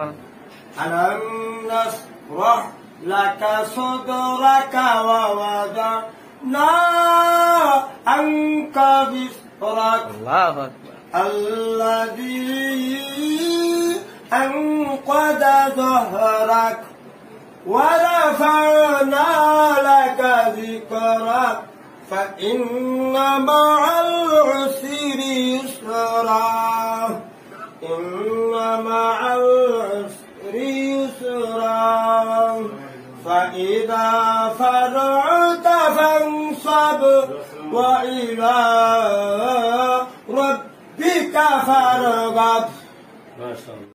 ألم نشرح لك صدرك ووضعنا عنك بصرك الله أكبر. الذي أنقذ ظهرك ورفعنا لك ذكرك. فإن مع العسر يسرا. إن مع العسر يسرا فإذا فرعت فانصب وإلى ربك فارغب.